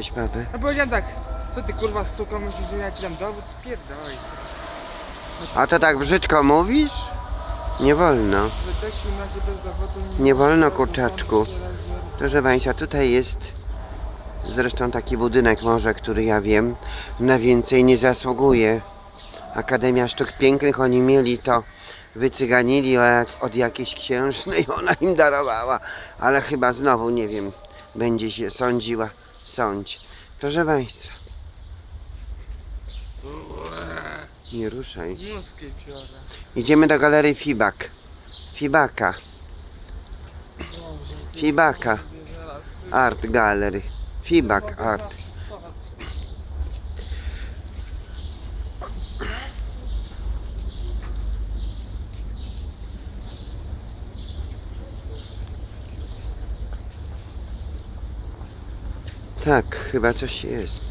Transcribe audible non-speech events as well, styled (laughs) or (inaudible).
Weź babę. No powiedziałem tak, co ty kurwa z cukrą myślisz, że ja ci dam dowód? Spierdoj. A to tak brzydko mówisz? Nie wolno. Nie wolno, kurczaczku. Proszę Państwa, tutaj jest zresztą taki budynek może, który ja wiem, na więcej nie zasługuje. Akademia Sztuk Pięknych, oni mieli to, wycyganili od jakiejś księżnej, (laughs) ona im darowała, ale chyba znowu, nie wiem, będzie się sądziła, sądź. Proszę Państwa. Nie ruszaj. Mózgi. Idziemy do galerii Fibak. Fibaka. Fibaka. Art Gallery. Fibak Art. Tak, chyba coś jest.